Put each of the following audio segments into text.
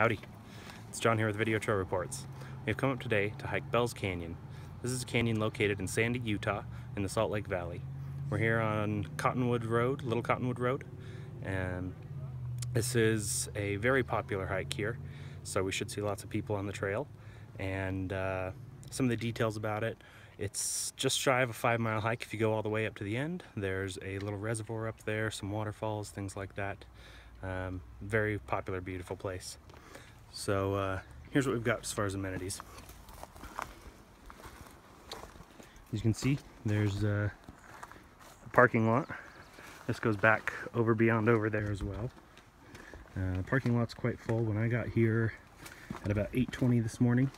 Howdy, it's John here with Video Trail Reports. We have come up today to hike Bell's Canyon. This is a canyon located in Sandy, Utah in the Salt Lake Valley. We're here on Cottonwood Road, Little Cottonwood Road, and this is a very popular hike here, so we should see lots of people on the trail. And uh, some of the details about it, it's just shy of a five mile hike if you go all the way up to the end. There's a little reservoir up there, some waterfalls, things like that. Um, very popular, beautiful place. So uh, here's what we've got as far as amenities. As you can see, there's uh, a parking lot. This goes back over beyond over there as well. Uh, the parking lot's quite full. When I got here at about 8.20 this morning,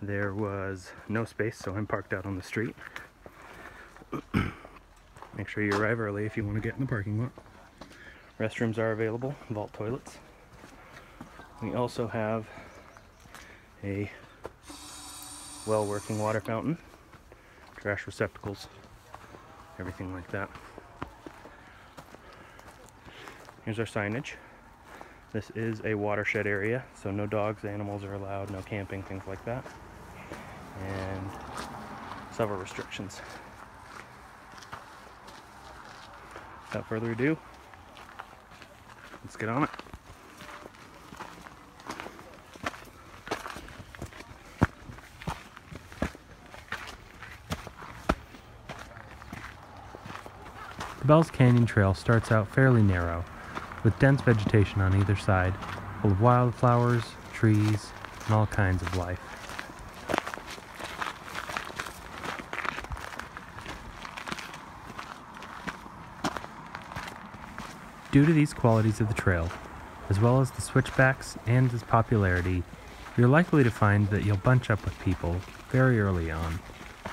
there was no space, so I'm parked out on the street. Make sure you arrive early if you want to get in the parking lot. Restrooms are available, vault toilets. We also have a well-working water fountain, trash receptacles, everything like that. Here's our signage. This is a watershed area, so no dogs, animals are allowed, no camping, things like that. And several restrictions. Without further ado, let's get on it. Bells Canyon Trail starts out fairly narrow, with dense vegetation on either side, full of wildflowers, trees, and all kinds of life. Due to these qualities of the trail, as well as the switchbacks and its popularity, you're likely to find that you'll bunch up with people very early on.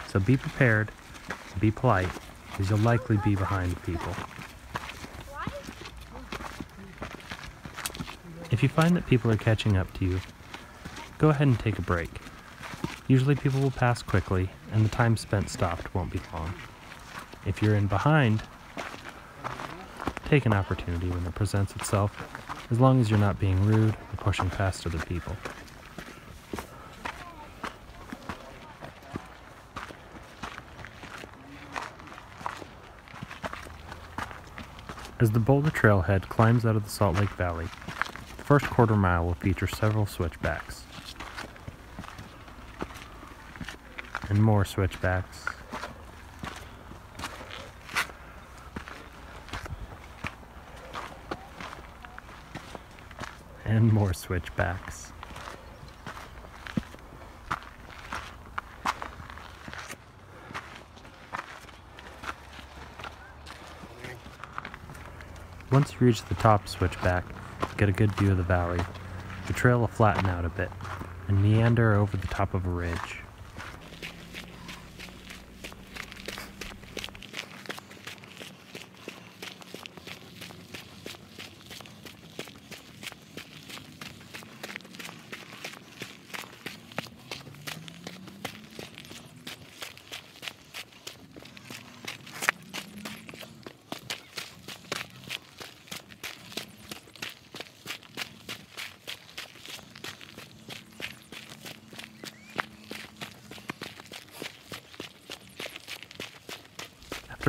So be prepared, be polite, as you'll likely be behind people. If you find that people are catching up to you, go ahead and take a break. Usually people will pass quickly, and the time spent stopped won't be long. If you're in behind, take an opportunity when it presents itself, as long as you're not being rude or pushing past other people. As the Boulder Trailhead climbs out of the Salt Lake Valley, the first quarter mile will feature several switchbacks. And more switchbacks. And more switchbacks. Once you reach the top switchback, get a good view of the valley. The trail will flatten out a bit and meander over the top of a ridge.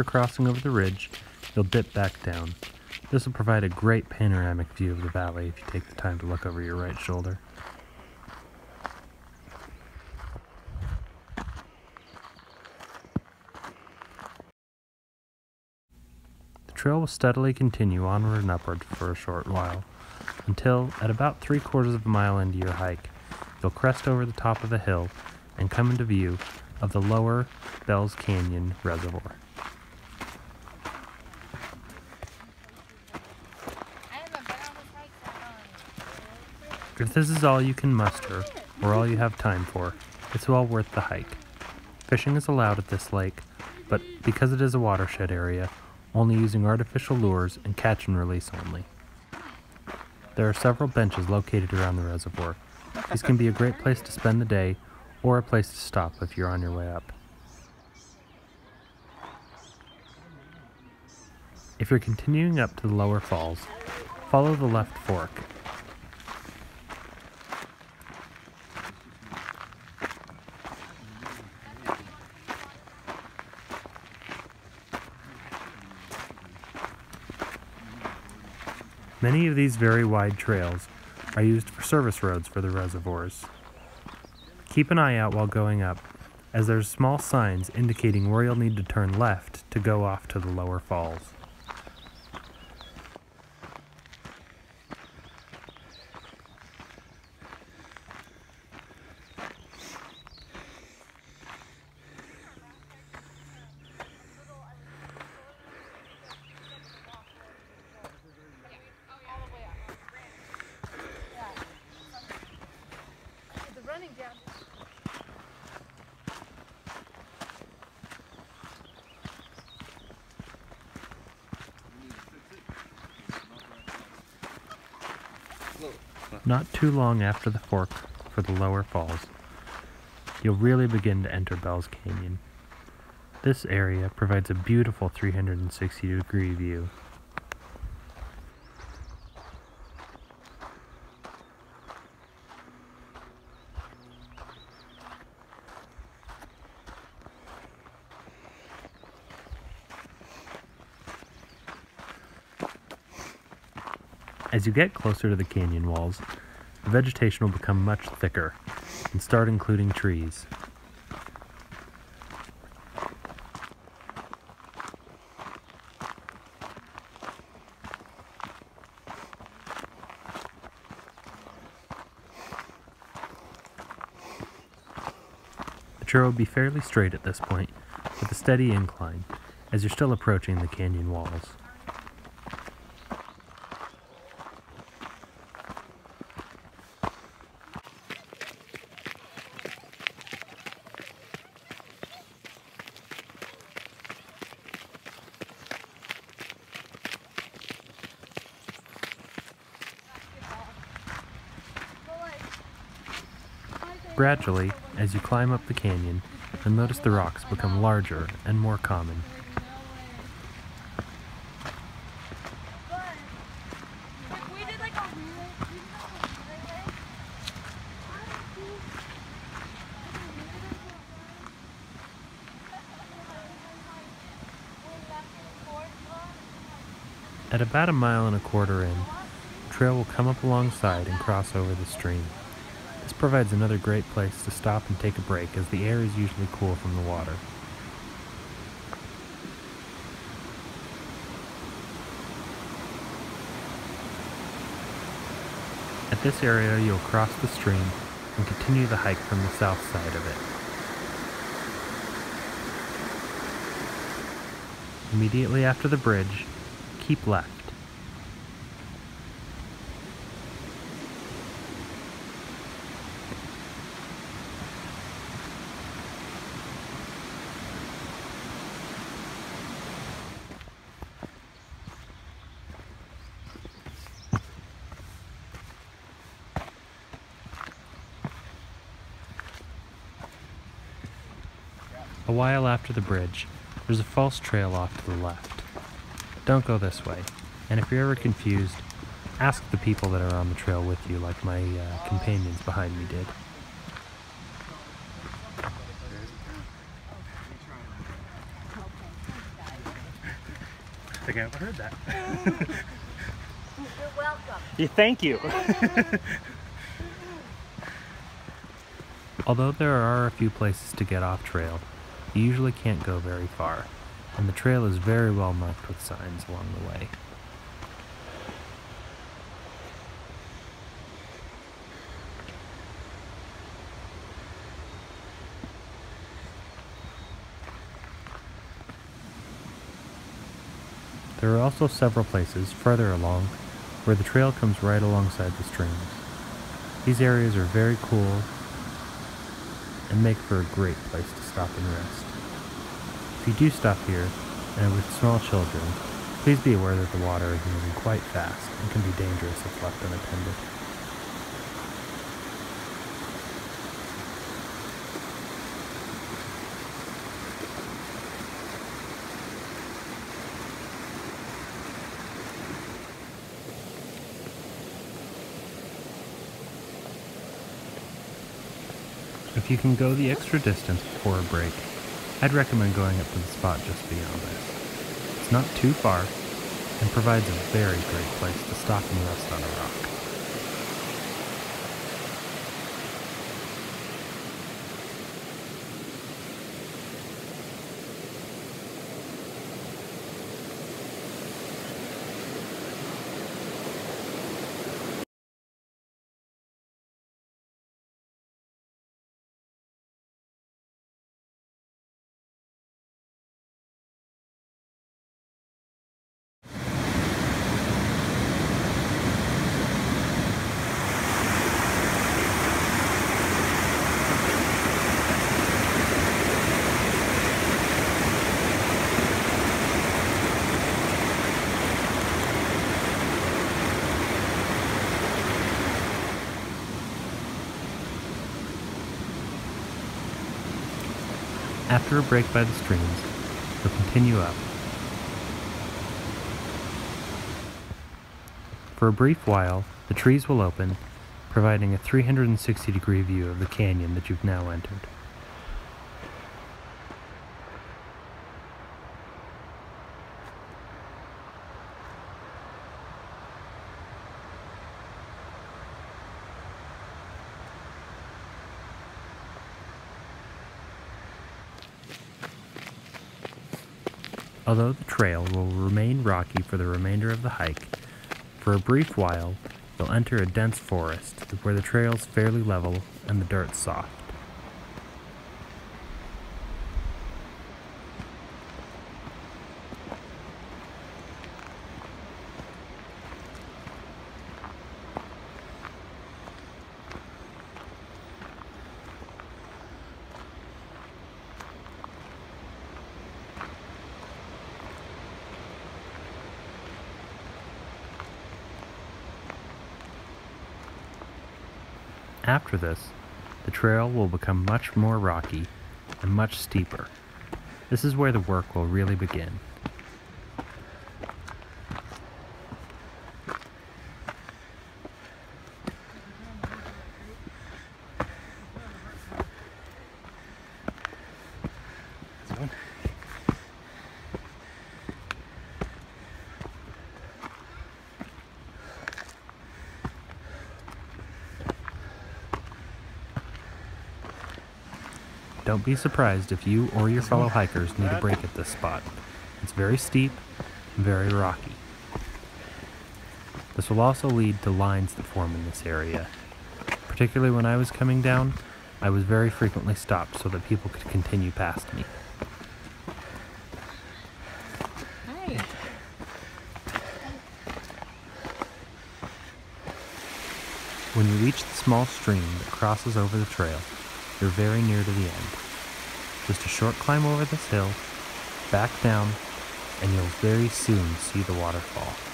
After crossing over the ridge, you'll dip back down. This will provide a great panoramic view of the valley if you take the time to look over your right shoulder. The trail will steadily continue onward and upward for a short while, until, at about three quarters of a mile into your hike, you'll crest over the top of a hill and come into view of the lower Bells Canyon Reservoir. If this is all you can muster, or all you have time for, it's well worth the hike. Fishing is allowed at this lake, but because it is a watershed area, only using artificial lures and catch and release only. There are several benches located around the reservoir. These can be a great place to spend the day, or a place to stop if you're on your way up. If you're continuing up to the lower falls, follow the left fork Many of these very wide trails are used for service roads for the reservoirs. Keep an eye out while going up, as there's small signs indicating where you'll need to turn left to go off to the lower falls. Not too long after the fork for the lower falls, you'll really begin to enter Bell's Canyon. This area provides a beautiful 360 degree view As you get closer to the canyon walls, the vegetation will become much thicker and start including trees. The trail will be fairly straight at this point, with a steady incline, as you're still approaching the canyon walls. Gradually, as you climb up the canyon, you'll notice the rocks become larger and more common. At about a mile and a quarter in, the trail will come up alongside and cross over the stream. This provides another great place to stop and take a break as the air is usually cool from the water. At this area you'll cross the stream and continue the hike from the south side of it. Immediately after the bridge, keep left. A while after the bridge, there's a false trail off to the left. Don't go this way, and if you're ever confused, ask the people that are on the trail with you like my uh, companions behind me did. I think I overheard that. You're welcome. Yeah, thank you. Although there are a few places to get off trail, you usually can't go very far, and the trail is very well marked with signs along the way. There are also several places further along where the trail comes right alongside the streams. These areas are very cool and make for a great place to stop and rest. If you do stop here, and with small children, please be aware that the water is moving quite fast and can be dangerous if left unattended. You can go the extra distance before a break, I'd recommend going up to the spot just beyond this. It's not too far, and provides a very great place to stop and rest on a rock. After a break by the streams, we'll continue up. For a brief while, the trees will open, providing a 360 degree view of the canyon that you've now entered. Although the trail will remain rocky for the remainder of the hike, for a brief while you'll enter a dense forest where the trail's fairly level and the dirt soft. After this, the trail will become much more rocky and much steeper. This is where the work will really begin. Don't be surprised if you or your fellow hikers need a break at this spot. It's very steep and very rocky. This will also lead to lines that form in this area. Particularly when I was coming down, I was very frequently stopped so that people could continue past me. Hi. When you reach the small stream that crosses over the trail, you're very near to the end. Just a short climb over this hill, back down, and you'll very soon see the waterfall.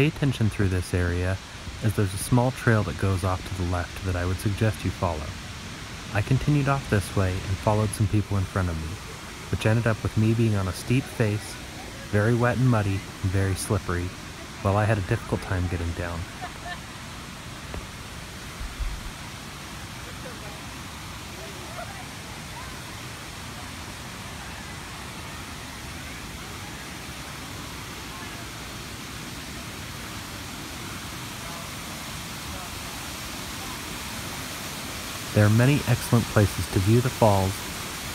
Pay attention through this area, as there's a small trail that goes off to the left that I would suggest you follow. I continued off this way and followed some people in front of me, which ended up with me being on a steep face, very wet and muddy, and very slippery, while I had a difficult time getting down. There are many excellent places to view the falls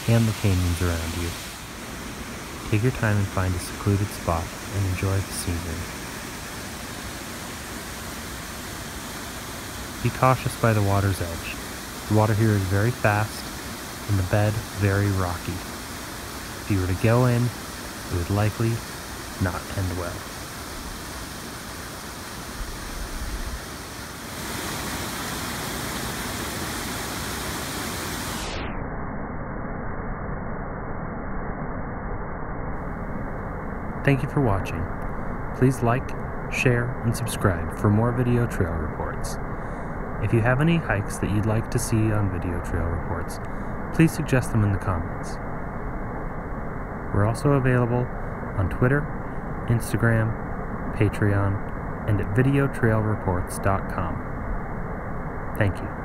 and the canyons around you. Take your time and find a secluded spot and enjoy the scenery. Be cautious by the water's edge. The water here is very fast and the bed very rocky. If you were to go in, it would likely not end well. Thank you for watching. Please like, share, and subscribe for more video trail reports. If you have any hikes that you'd like to see on video trail reports, please suggest them in the comments. We're also available on Twitter, Instagram, Patreon, and at videotrailreports.com. Thank you.